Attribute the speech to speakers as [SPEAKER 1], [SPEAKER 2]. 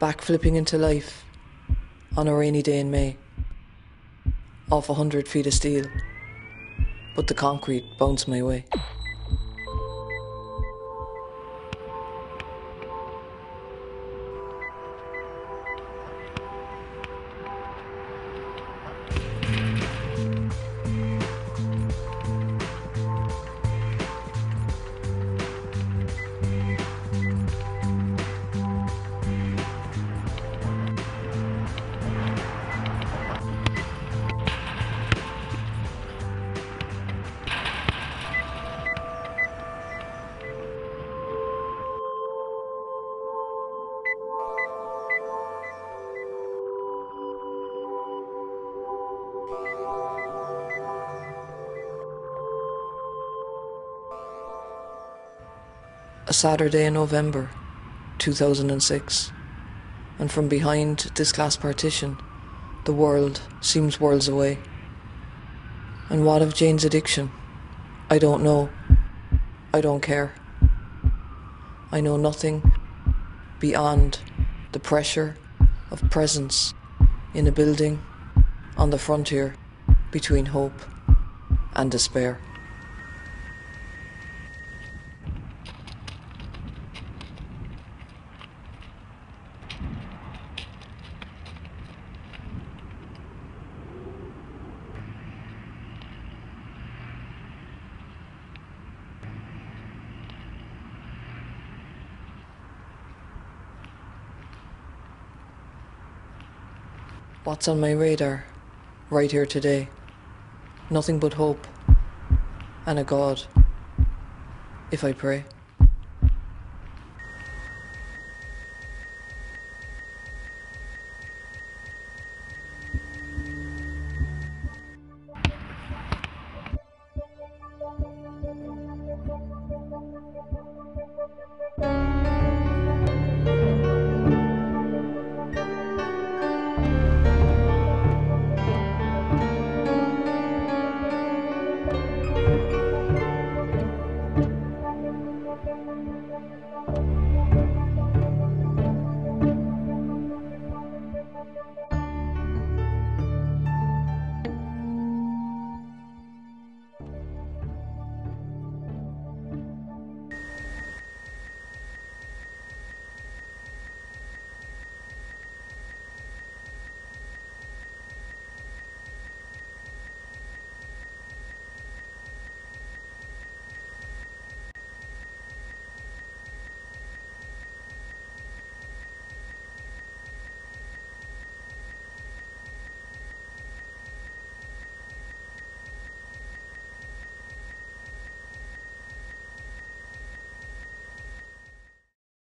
[SPEAKER 1] backflipping into life on a rainy day in May, off a hundred feet of steel, but the concrete bounced my way. A Saturday in November 2006, and from behind this glass partition, the world seems worlds away. And what of Jane's addiction? I don't know. I don't care. I know nothing beyond the pressure of presence in a building on the frontier between hope and despair. What's on my radar right here today? Nothing but hope and a God if I pray.